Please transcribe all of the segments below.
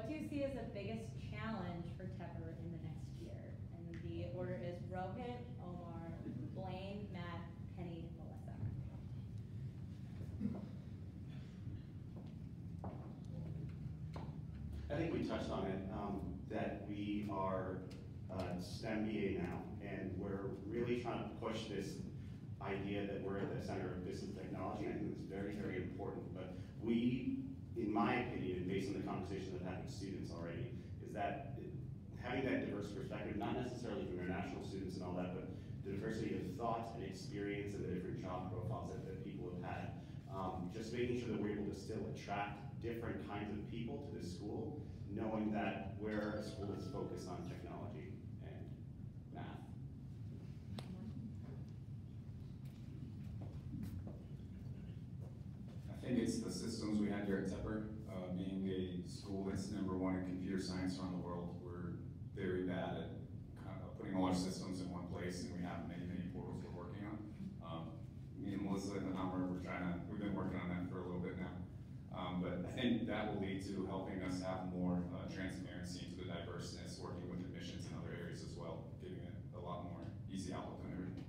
what do you see as the biggest challenge for Tepper in the next year? And the order is Rohit, Omar, Blaine, Matt, Penny, Melissa. I think we touched on it, um, that we are uh, STEM MBA now, and we're really trying to push this idea that we're at the center of business technology. I think it's very, very important. But we, in my opinion, based on the conversations I've had with students already, is that having that diverse perspective, not necessarily from international students and all that, but the diversity of thought and experience and the different job profiles that, that people have had. Um, just making sure that we're able to still attract different kinds of people to this school, knowing that we're a school that's focused on technology and math. The systems we have here at Tepper, uh, being a school that's number one in computer science around the world. We're very bad at kind of putting all our systems in one place, and we have many, many portals we're working on. Um, me and Melissa and the Hummer, we're trying to, we've been working on that for a little bit now. Um, but I think that will lead to helping us have more uh, transparency into the diverseness, working with admissions and other areas as well, giving it a lot more easy opportunity.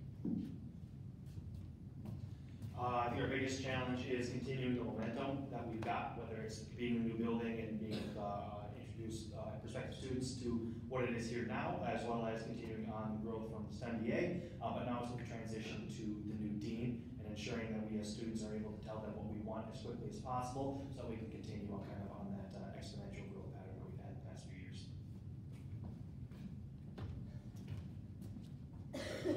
Uh, I think our biggest challenge is continuing the momentum that we've got, whether it's being in a new building and being to uh, introduce uh, prospective students to what it is here now, as well as continuing on the growth from BA, uh, but now it's the transition to the new dean and ensuring that we as students are able to tell them what we want as quickly as possible so that we can continue on kind of on that uh, exponential growth pattern that we've had the past few years.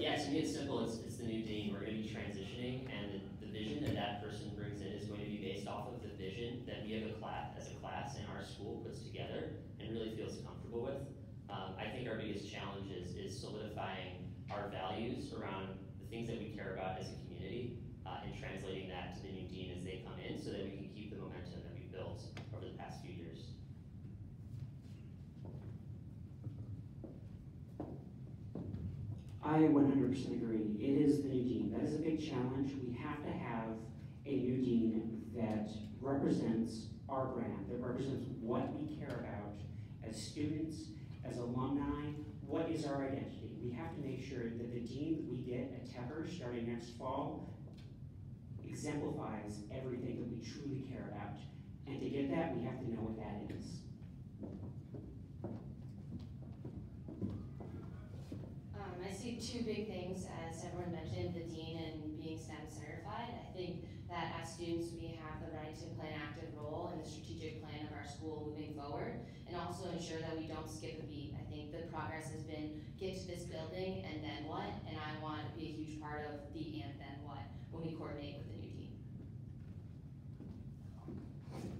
Yeah, to me it's simple, it's, it's the new dean, we're gonna be transitioning, and the, the vision that that person brings in is going to be based off of the a class, as a class in our school puts together and really feels comfortable with. Um, I think our biggest challenge is, is solidifying our values around the things that we care about as a community, uh, and translating that to the new dean as they come in, so that we can keep the momentum that we've built over the past few years. I 100% agree. It is the new dean. That is a big challenge. We have to have a new dean that represents our brand, that represents what we care about as students, as alumni, what is our identity. We have to make sure that the dean that we get at Tepper starting next fall exemplifies everything that we truly care about. And to get that, we have to know what that is. Um, I see two big things, as everyone mentioned, the dean and being STEM certified. I think as students, we have the right to play an active role in the strategic plan of our school moving forward, and also ensure that we don't skip a beat. I think the progress has been get to this building and then what, and I want to be a huge part of